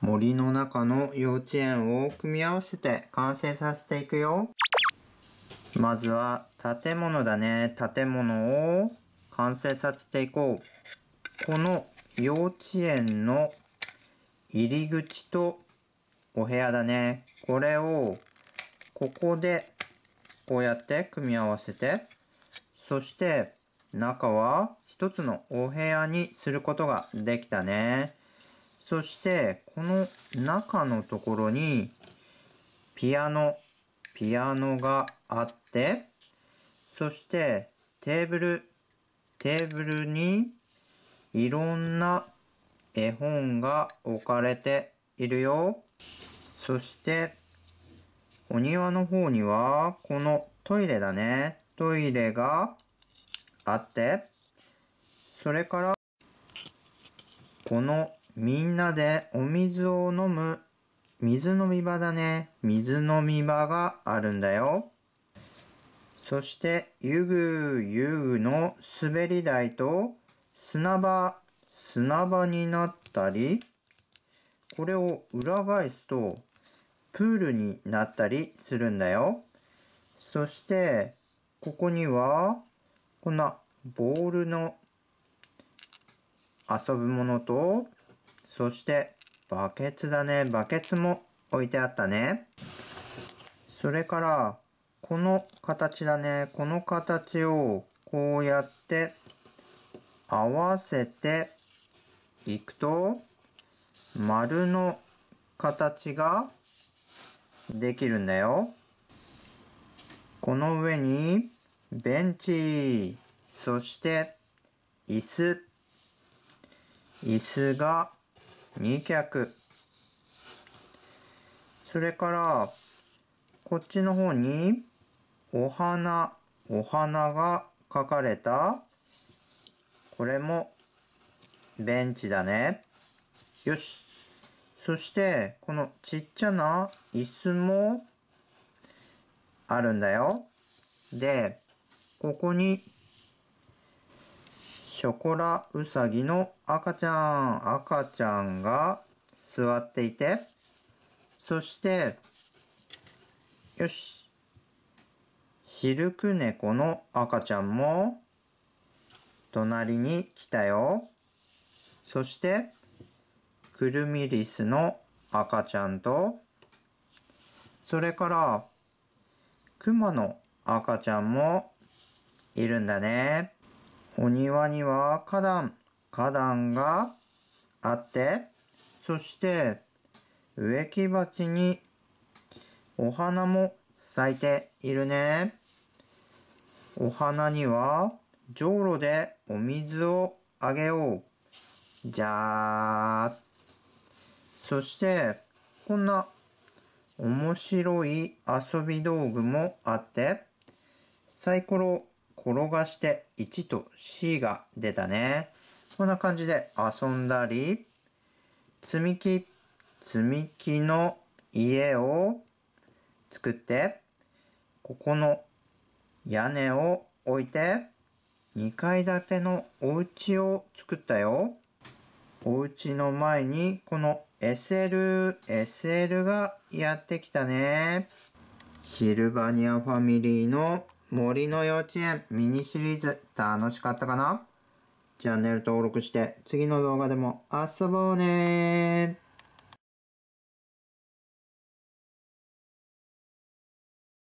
森の中の幼稚園を組み合わせて完成させていくよ。まずは建物だね。建物を完成させていこう。この幼稚園の入り口とお部屋だね。これをここでこうやって組み合わせて、そして中は一つのお部屋にすることができたね。そして、この中のところに、ピアノ、ピアノがあって、そしてテーブル、テーブルにいろんな絵本が置かれているよ。そして、お庭の方には、このトイレだね。トイレがあって、それから、このみんなでお水を飲む水飲み場だね。水飲み場があるんだよ。そして、遊具遊具の滑り台と砂場、砂場になったり、これを裏返すとプールになったりするんだよ。そして、ここには、こんなボールの遊ぶものと、そしてバケツだね。バケツも置いてあったね。それから、この形だね。この形をこうやって合わせていくと、丸の形ができるんだよ。この上にベンチ、そして椅子、椅子が2脚。それから、こっちの方に、お花、お花が描かれた、これも、ベンチだね。よし。そして、このちっちゃな椅子も、あるんだよ。で、ここにショコラウサギの赤ちゃん、赤ちゃんが座っていて、そして、よし、シルク猫の赤ちゃんも隣に来たよ。そして、クルミリスの赤ちゃんと、それから、クマの赤ちゃんもいるんだね。お庭には花壇、花壇があって、そして植木鉢にお花も咲いているね。お花にはじょうろでお水をあげよう。じゃー。そしてこんな面白い遊び道具もあって、サイコロ転がして1と C が出たね。こんな感じで遊んだり、積み木、積み木の家を作って、ここの屋根を置いて、2階建てのお家を作ったよ。お家の前にこの SL、SL がやってきたね。シルバニアファミリーの森の幼稚園ミニシリーズ楽しかったかな？チャンネル登録して次の動画でも遊ぼうね